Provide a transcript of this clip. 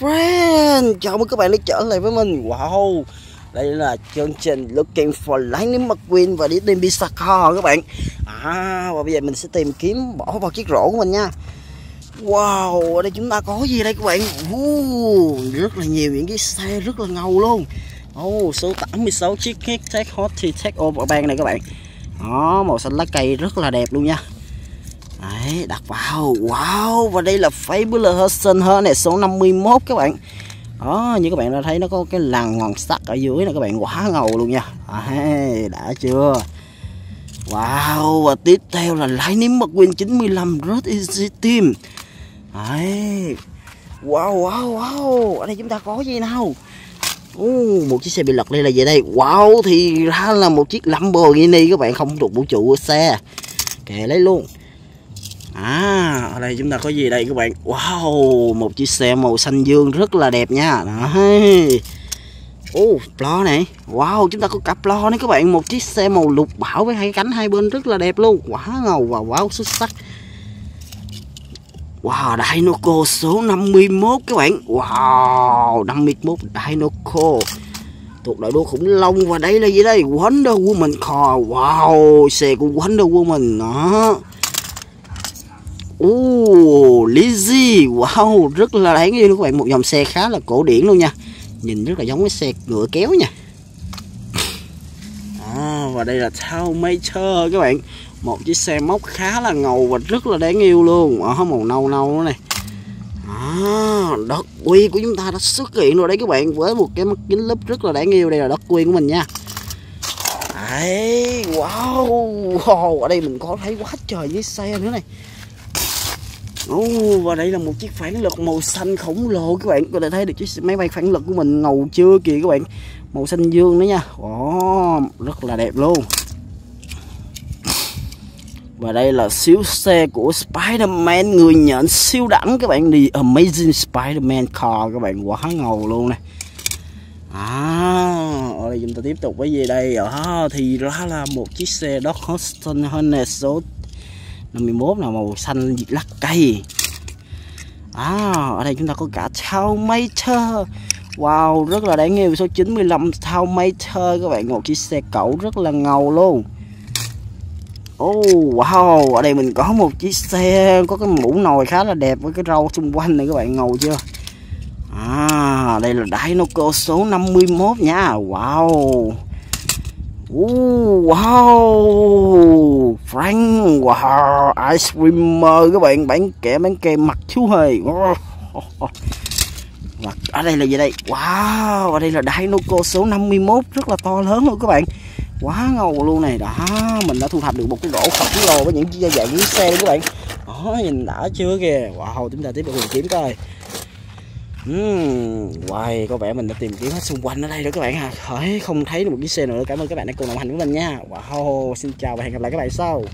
friend. Chào mừng các bạn đã trở lại với mình. Wow. Đây là chương trình Looking for Lightning McQueen và đi tìm Pizza Car các bạn. À và bây giờ mình sẽ tìm kiếm bỏ vào chiếc rổ của mình nha. Wow ở đây chúng ta có gì đây các bạn? Uh, Rất là nhiều những cái xe rất là ngầu luôn. Oh, số 86 chiếc Tech Hot thì Tech Over bàn này các bạn. Đó, màu xanh lá cây rất là đẹp luôn nha. Đấy, đặt vào. Wow, và đây là Fabulous Hudson hơn này số 51 các bạn. Đó, như các bạn đã thấy nó có cái lằn ngọn sắt ở dưới này các bạn. Quá ngầu luôn nha. Đấy, đã chưa? Wow, và tiếp theo là Lightning McQueen 95 Red Easy Team. Đấy. Wow, wow, wow. Ở đây chúng ta có gì nào? Uh, một chiếc xe bị lật đây là gì đây. Wow thì ra là một chiếc Lamborghini các bạn không thuộc vũ trụ xe. Kệ lấy luôn. À ở đây chúng ta có gì đây các bạn? Wow một chiếc xe màu xanh dương rất là đẹp nha. Đấy. Ô oh, plo này. Wow chúng ta có cặp plo này các bạn. Một chiếc xe màu lục bảo với hai cánh hai bên rất là đẹp luôn. Quá ngầu và wow xuất sắc. Wow Dinoco số 51 các bạn. Wow 51 Dinoco thuộc đội đua khủng long và đây là gì đây? Wonder Woman car. Wow xe của Wonder Woman. Đó. Oh, Lizzy Wow, rất là đáng yêu các bạn. Một dòng xe khá là cổ điển luôn nha. Nhìn rất là giống cái xe ngựa kéo nha. À, Và đây là Tao Mater các bạn. Một chiếc xe móc khá là ngầu và rất là đáng yêu luôn. Ở màu nâu nâu này à, Đất quy của chúng ta đã xuất hiện rồi đấy các bạn. Với một cái mắt kính lúp rất là đáng yêu. Đây là đất quy của mình nha. Đấy, wow, wow Ở đây mình có thấy quá trời với xe nữa này. Oh, và đây là một chiếc phản lực màu xanh khổng lồ. Các bạn có thể thấy được chiếc máy bay phản lực của mình ngầu chưa kìa các bạn. Màu xanh dương nữa nha. Oh, rất là đẹp luôn. Và đây là siêu xe của Spider-Man người nhận siêu đẳng các bạn. Đi Amazing Spider-Man car các bạn. Quá ngầu luôn này à ở đây chúng ta tiếp tục với gì đây. À, thì ra là một chiếc xe Doc Hudson Hornet số 51 là màu xanh lắc cây à, ở đây chúng ta có cả Tao thơ. Wow rất là đáng yêu số 95 Tao thơ các bạn ngồi chiếc xe cẩu rất là ngầu luôn. Oh wow ở đây mình có một chiếc xe có cái mũ nồi khá là đẹp với cái râu xung quanh này các bạn ngầu chưa? À đây là Dinoco số 51 nha. Wow. Uh, wow. Frank Wow Ice Creamer, các bạn bán kẻ bán kem mặt chú hề. Wow. ở đây là gì đây? Wow, ở đây là Dinoco số 51 rất là to lớn luôn các bạn. Quá ngầu luôn này. Đó, mình đã thu thập được một cái gỗ khổng lồ với những dạng những xe các bạn. Đó, nhìn đã chưa kìa. Wow, chúng ta tiếp tục tìm kiếm coi. Uhm, wow, có vẻ mình đã tìm kiếm hết xung quanh ở đây rồi các bạn ha, không thấy được một chiếc xe nữa. Cảm ơn các bạn đã cùng đồng hành với mình nha. Wow, xin chào và hẹn gặp lại các bạn sau.